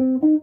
Mm-hmm.